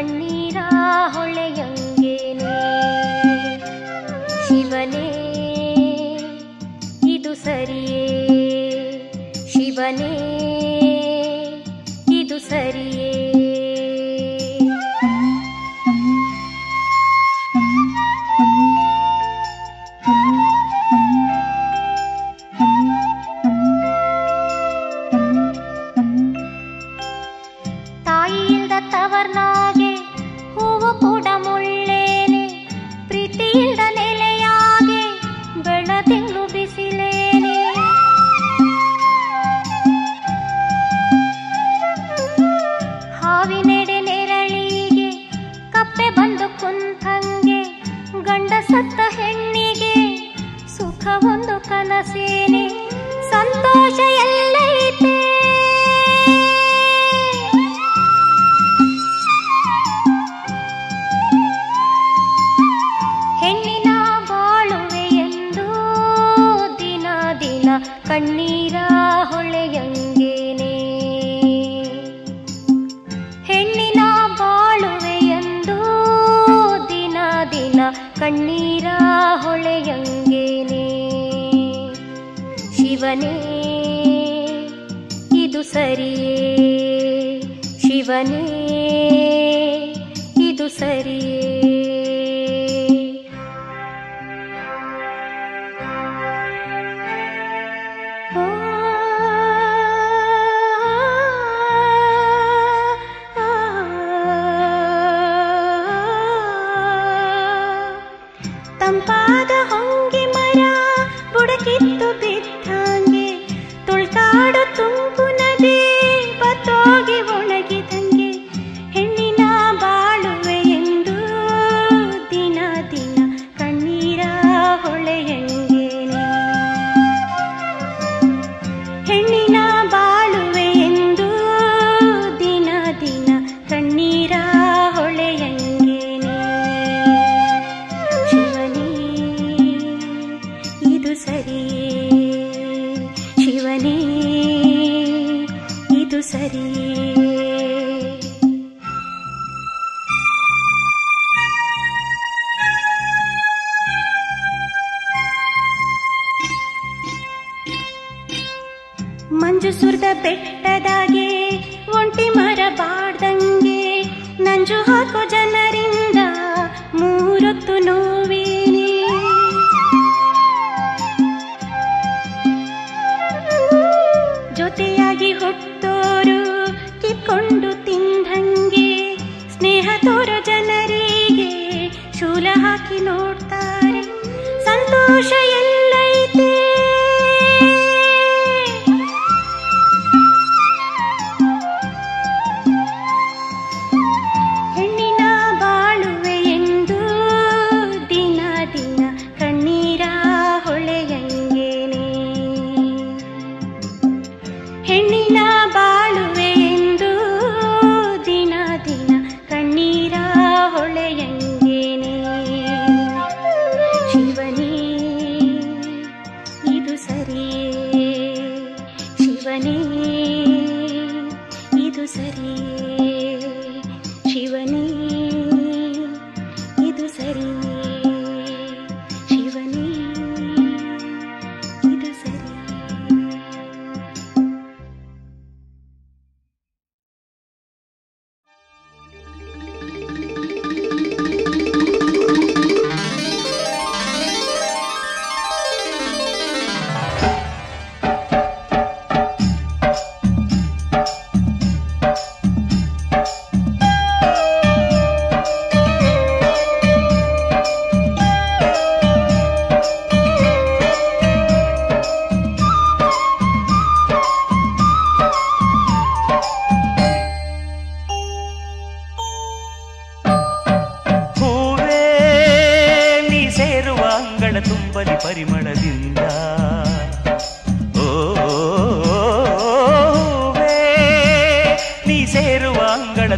கண்ணீர்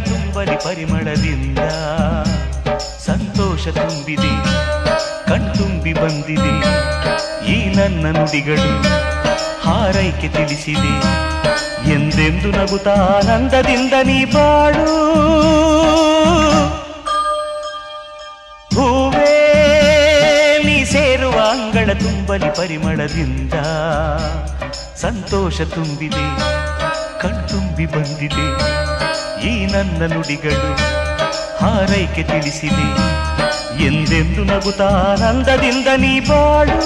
ತುಂಬಲಿ ಪರಿಮಳದಿಂದ ಸಂತೋಷ ತುಂಬಿದೆ ಕಣ್ತುಂಬಿ ಬಂದಿದೆ. ಈ ನನ್ನ ನುಡಿಗಳು ಹಾರೈಕೆ ತಿಳಿಸಿದೆ. ಎಂದೆಂದು ನಗುತ್ತಾ ಆನಂದದಿಂದ ನೀ ಬಾಳು. ನೀ ಸೇರುವ ಅಂಗಳ ತುಂಬಲಿ ಪರಿಮಳದಿಂದ ಸಂತೋಷ ತುಂಬಿದೆ ಕಣ್ತುಂಬಿ ಬಂದಿದೆ. ಈ ನನ್ನ ನುಡಿಗಳು ಹಾರೈಕೆ ತಿಳಿಸಿದೆ. ಎಂದೆಂದು ನಗುತ್ತಾ ನಂದದಿಂದ ನೀ ಬಾಳು.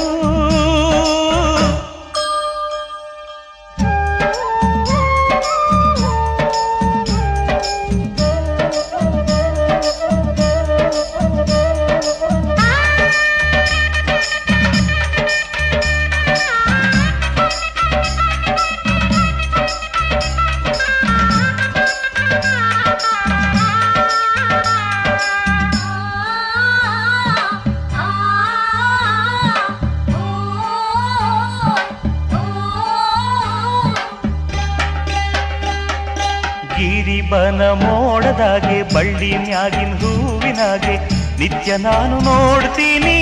ನಿತ್ಯ ನಾನು ನೋಡ್ತೀನಿ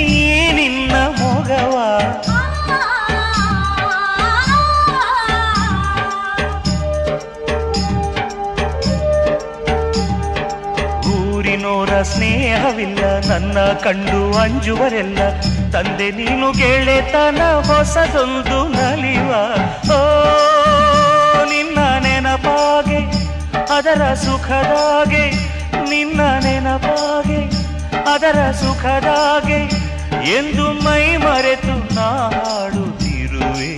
ನಿನ್ನ ಮೊಗವ. ಊರಿನೋರ ಸ್ನೇಹವಿಲ್ಲ, ನನ್ನ ಕಂಡು ಅಂಜುವರೆಲ್ಲ. ತಂದೆ ನೀನು ಗೆಳೆತನ ಹೊಸದೊಂದು ನಲಿವ. ಓ, ನಿನ್ನ ನೆನಪಾಗೆ, ಅದರ ಸುಖದಾಗೆ, ನಿನ್ನ ನೆನಪಾಗೆ. ಅದರ ಸುಖದಾಗೆ ಎಂದು ಮೈ ಮರೆತು ನಾಡುತ್ತಿರುವೆ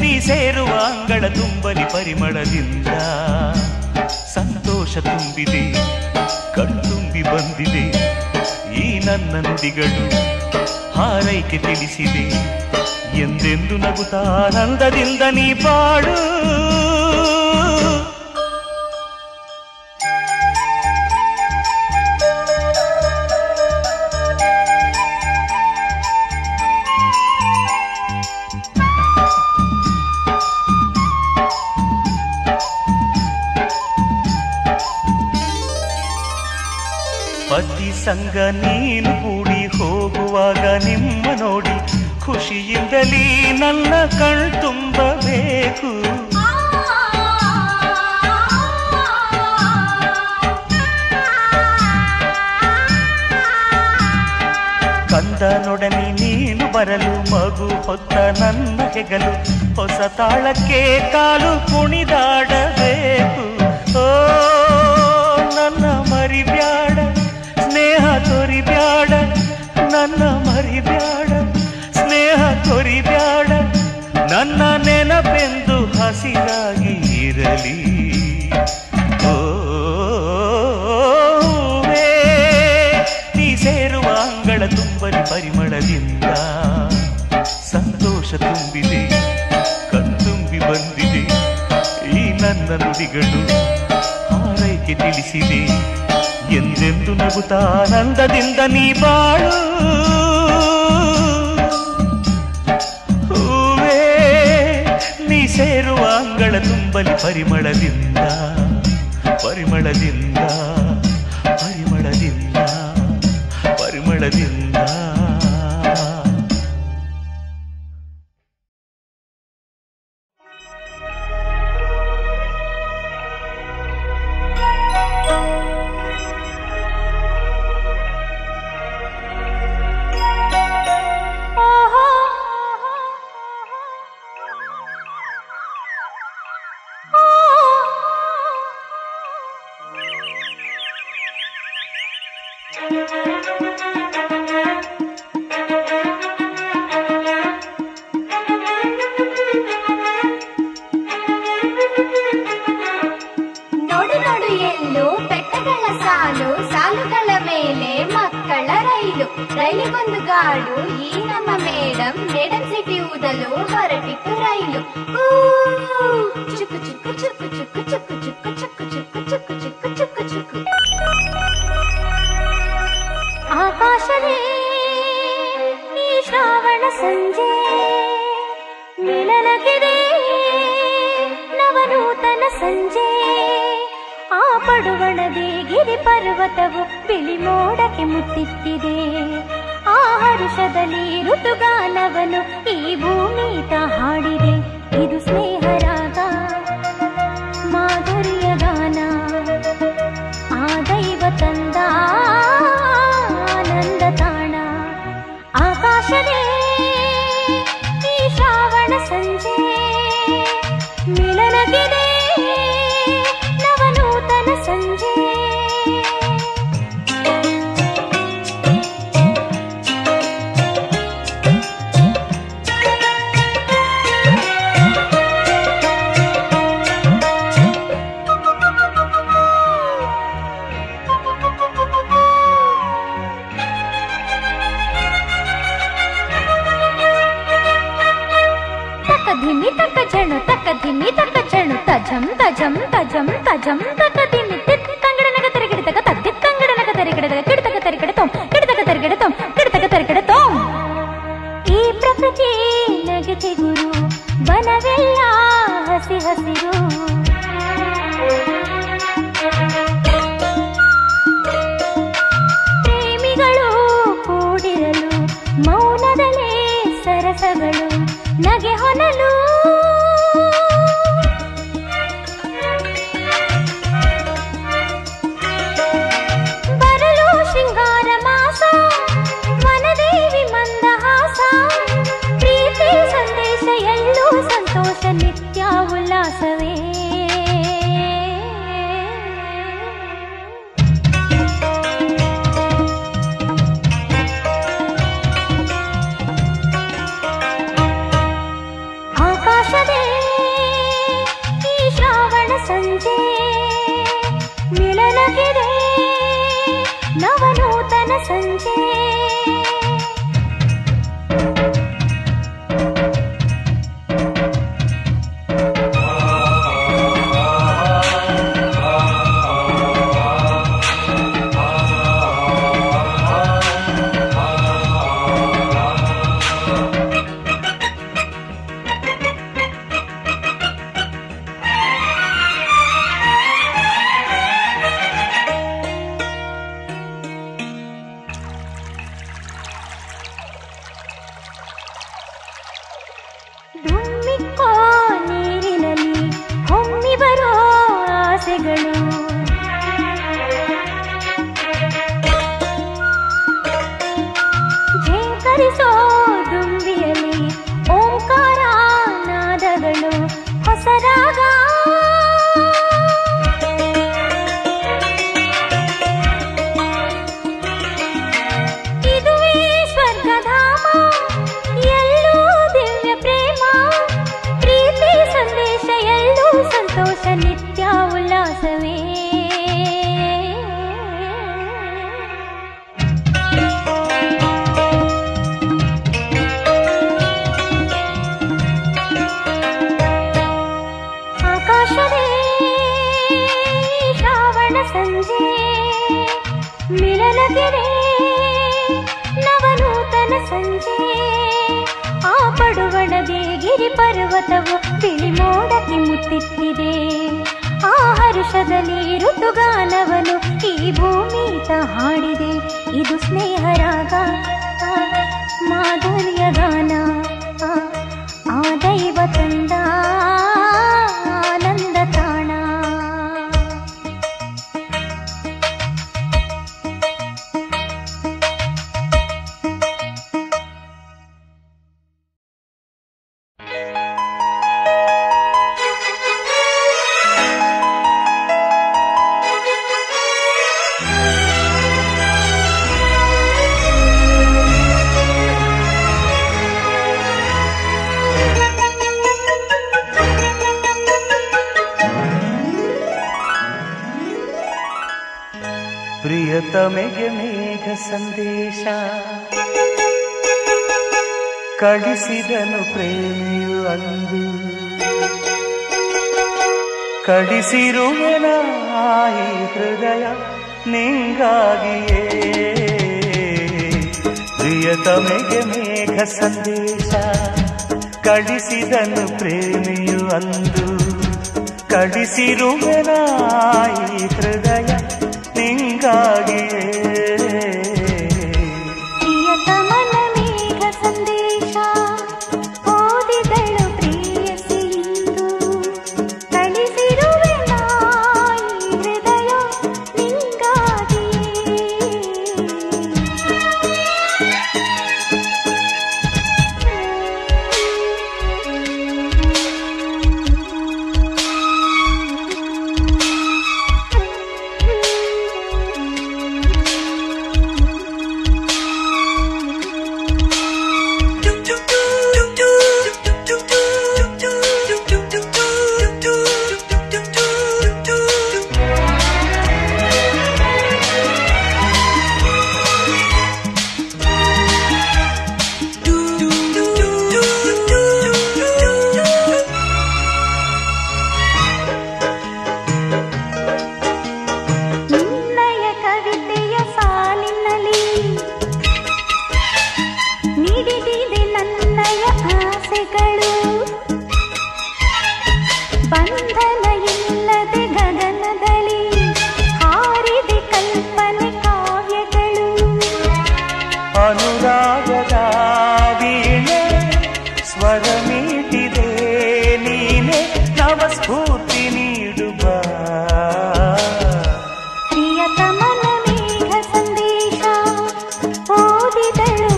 ನೀ ಸೇರುವ ಅಂಗಳ ತುಂಬಲಿ ಪರಿಮಳದಿಂದ ಸಂತೋಷ ತುಂಬಿದೆ, ಕಣ್ತುಂಬಿ ಬಂದಿದೆ, ಈ ನನ್ನ ನುಡಿಗಳು ಹಾರೈಕೆ ತಿಳಿಸಿದೆ. ಎಂದೆಂದು ನಗುತ್ತಾನಂದದಿಂದ ನೀ ಬಾಳು ಸಂಗ ನೀನು ಕೂಡಿ ಹೋಗುವಾಗ ನಿಮ್ಮ ನೋಡಿ ಖುಷಿಯಿಂದಲೇ ನನ್ನ ಕಣ್ ತುಂಬಬೇಕು. ಕಂದನೊಡನೆ ನೀನು ಬರಲು ಮಗು ಹೊತ್ತ ನನ್ನ ಹೆಗಲು ಹೊಸ ತಾಳಕ್ಕೆ ಕಾಲು ಕುಣಿದಾಡಬೇಕು. ನುಡಿಗಳು ಹಾರೈಕೆ ತಿಳಿಸಿದೆ. ಎಂದೆಂದು ನಗುತ್ತಾನಂದದಿಂದ ನೀ ಬಾಳು. ಹೂವೇ ನೀ ಸೇರುವ ಅಂಗಳ ತುಂಬಲಿ ಪರಿಮಳದಿಂದ ಪರಿಮಳದಿಂದ. ಸಾಲುಗಳ ಮೇಲೆ ಮಕ್ಕಳ ರೈಲು ರೈಲಿಗೊಂದು ಗಾಡು ಈ ನಮ್ಮ ಮೇಡಂ ಮೇಡಂ ಸಿಟಿ ಊದಲು ಹೊರಟಿತು ರೈಲು ಊ, ಚುಕ್ಕು ಚುಕ್ಕು ಚುಕ್ಕು ಚುಕ್ಕು ಚುಕ್ಕು ಚುಕ್ಕು ಚುಕ್ಕು ಚುಕ್ಕು ಚುಕ್ಕು ಚುಕ್ಕು ಚುಕ್ಕು ಚುಕ್ಕು ಆಕಾಶವೇ ಈ ಶ್ರಾವಣ ಸಂಜೆ ಮಿಲನಗಿದೆ ನವನೂತನ ಸಂಜೆ ಆ ಪಡುವಣದೆ ಗಿರಿ ಪರ್ವತವು ಬಿಳಿ ಮೋಡಕ್ಕೆ ಮುತ್ತಿತ್ತಿದೆ. ಆ ಹರುಷದಲ್ಲಿ ಋತುಗಾನವನು ಈ ಭೂಮಿ ತ ಹಾಡಿದೆ. ಇದು ಸ್ನೇಹರಾಗ ಮಾಧುರ್ಯ ಗಾನ ಆ ದೈವ ತಂದ ಗುರು ಬನವೆಲ್ಲ ಹಸಿ ಹಸಿರು. ಸಂಜೆ ಮಿಳನಗಿದೆ ನವನೂತನ ಸಂಜೆ. ಆಕಾಶವೇ, ಶ್ರಾವಣ ಸಂಜೆ ಮಿಳನಗೆರೆ ನವನೂತನ ಸಂಜೆ. ಆ ಪಡುವಣದೆ ಗಿರಿ ಪರ್ವತವು ಬಿಳಿ ಮೋಡಕ್ಕೆ ಮುತ್ತಿತ್ತಿದೆ ಆ ಹರುಷದಲ್ಲಿ ಋತುಗಾನವನು ಈ ಭೂಮಿ ಹಾಡಿದೆ. ಇದು ಸ್ನೇಹರಾಗ ಮಾಧುರ್ಯ ಗಾನ. ಆ ದೈವ ತಂದ ಪ್ರಿಯತಮೆಗೆ ಮೇಘ ಸಂದೇಶ. ಕಡಿಸಿದನು ಪ್ರೇಮಿಯು ಅಂದು. ಕಡಿಸಿರುವನ ಈ ಹೃದಯ ನಿಂಗಾಗಿಯೇ. ಪ್ರಿಯತಮೆಗೆ ಮೇಘ ಸಂದೇಶ. ಕಡಿಸಿದನು ಪ್ರೇಮಿಯು ಅಂದು. ಕಡಿಸಿರುವನ ಈ ಹೃದಯ ನಿಂಗಾಗಿಯೇ காதலும்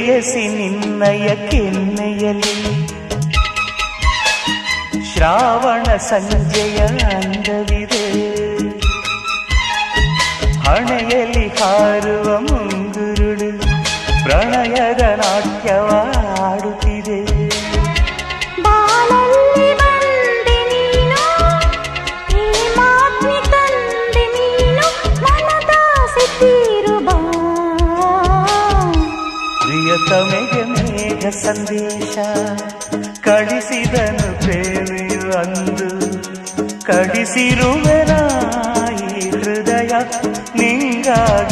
ಪ್ರೇಯಸಿ ನಿನ್ನಯ ಕೆನ್ನೆಯಲ್ಲಿ. ಶ್ರಾವಣ ಸಂಜೆಯ ಅಂದವಿದೆ ಹಣೆಯಲ್ಲಿ ಹಾರುವ ಸಂದೇಶ ಕಳಿಸಿದನು ಪ್ರೇಮಿಯು ಅಂದು ಕಳಿಸಿರುವೆನ ಈ ಹೃದಯ ನಿಂಗಾಗಿ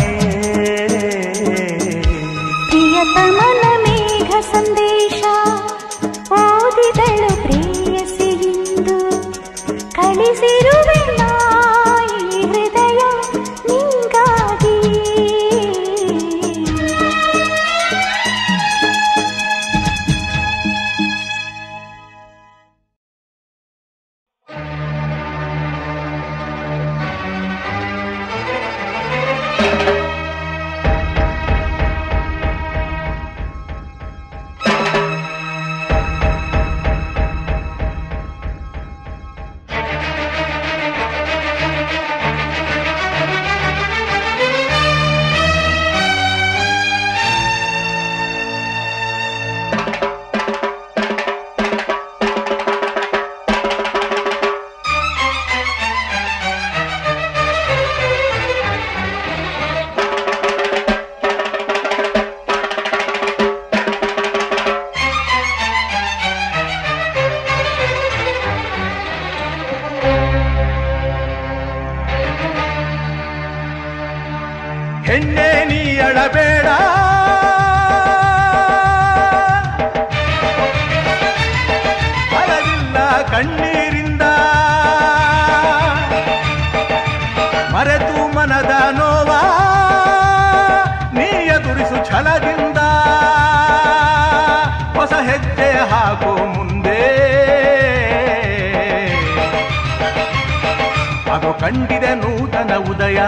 ಕಂಡಿದೆ ನೂತನ ಉದಯ,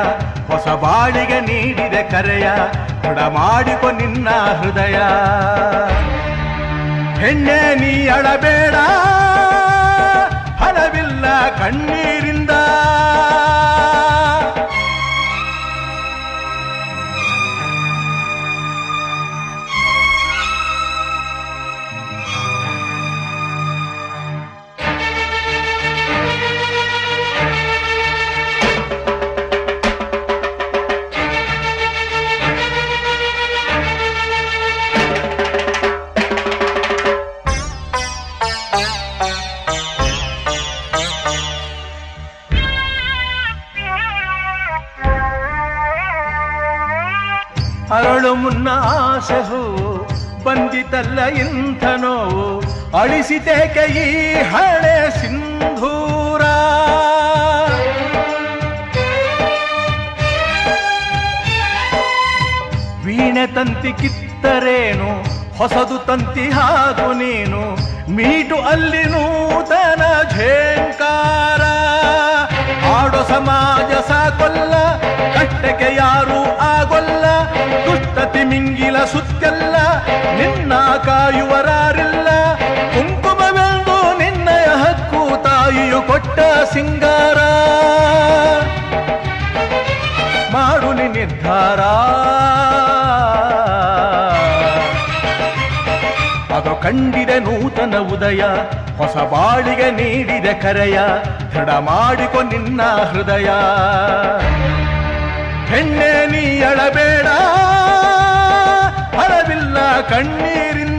ಹೊಸ ಬಾಳಿಗೆ ನೀಡಿದೆ ಕರೆಯ, ಕೊಡ ಮಾಡಿಕೊ ನಿನ್ನ ಹೃದಯ. ಹೆಣ್ಣೆ, ನೀ ಅಳಬೇಡ, ಹಲವಿಲ್ಲ ಕಣ್ಣೀರಿಂದ ಆಸೆ ಹೂವು ಬಂದಿತಲ್ಲ ಇಂಥ ನೋವು ಅಳಿಸಿತೇಕೆ ಈ ಹಳೆ ಸಿಂಧೂರ? ವೀಣೆ ತಂತಿ ಕಿತ್ತರೇನು, ಹೊಸದು ತಂತಿ ಹಾಕು ನೀನು, ಮೀಟು ಅಲ್ಲಿ ನೂತನ ಝೇಂಕಾರ. ಆಡೋ ಸಮಾಜ ಸಾಕೊಲ್ಲ ಕಟ್ಟಕ್ಕೆ ಯಾರು ಆಗೊಲ್ಲ ದುಷ್ಟತಿ ಸುತ್ತಲ್ಲ, ನಿನ್ನ ಕಾಯುವರಾರಿಲ್ಲ ಕುಂಕುಮವೆಂದು ನಿನ್ನಯ ಹಕ್ಕು ತಾಯಿಯು ಕೊಟ್ಟ ಸಿಂಗಾರ. ಮಾಡುನಿ ನಿರ್ಧಾರ. ಅದು ಕಂಡಿದೆ ನೂತನ ಉದಯ, ಹೊಸ ಬಾಳಿಗೆ ನೀಡಿದೆ ಕರೆಯ, ದೃಢ ಮಾಡಿಕೊ ನಿನ್ನ ಹೃದಯ. ಹೆಣ್ಣೆ, ನೀ ಅಳಬೇಡ. கண்ணீரின்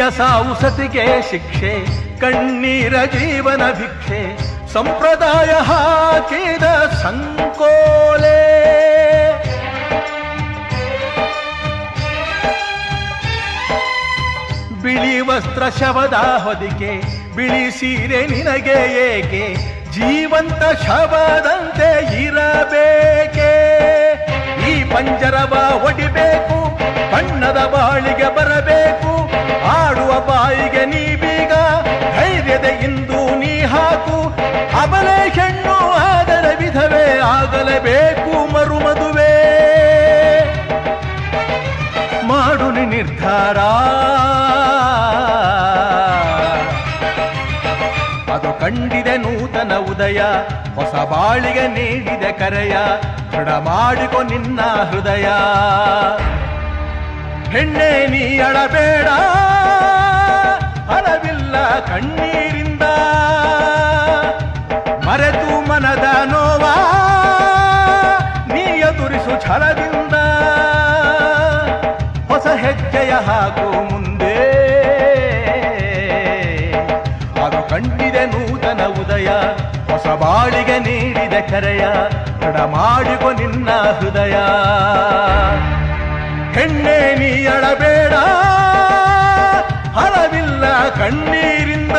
ಪತಿಯ ಸಾವು ಶಿಕ್ಷೆ, ಕಣ್ಣೀರ ಜೀವನ ಭಿಕ್ಷೆ, ಸಂಪ್ರದಾಯ ಹಾಕಿದ ಸಂಕೋಲೆ. ಬಿಳಿ ವಸ್ತ್ರ ಶವದ ಹೊದಿಕೆ, ಬಿಳಿ ಸೀರೆ ನಿನಗೆ ಏಕೆ, ಜೀವಂತ ಶವದಂತೆ ಇರಬೇಕೆ? ಈ ಪಂಜರವ ಒಡಿಬೇಕು ಅಬಲೆ ಹೆಣ್ಣು ಆದರ ವಿಧವೇ ಆಗಲೇಬೇಕು ಮರುಮದುವೆ. ಮಾಡು ನಿ ನಿರ್ಧಾರ. ಅದು ಕಂಡಿದೆ ನೂತನ ಉದಯ, ಹೊಸ ಬಾಳಿಗೆ ನೀಡಿದೆ ಕರೆಯ, ದೃಢ ಮಾಡಿಕೊ ನಿನ್ನ ಹೃದಯ. ಹೆಣ್ಣೆ ನೀ ಅಳಬೇಡ, ಅಳವಿಲ್ಲ ಕಣ್ಣೀರಿಂದ ಮರೆತು ಮನದ ನೋವಾ ನೀ ಎದುರಿಸು ಛಲದಿಂದ ಹೊಸ ಹೆಜ್ಜೆಯ ಹಾಗೂ ಮುಂದೆ. ಅದು ಕಂಡಿದೆ ನೂತನ ಉದಯ, ಹೊಸ ಬಾಳಿಗೆ ನೀಡಿದ ಕರೆಯ, ತಡ ಮಾಡಿಕೊ ನಿನ್ನ ಹೃದಯ. ಹೆಣ್ಣೆ, ನೀ ಅಳಬೇಡ ಹಲವಿಲ್ಲ ಕಣ್ಣೀರಿಂದ.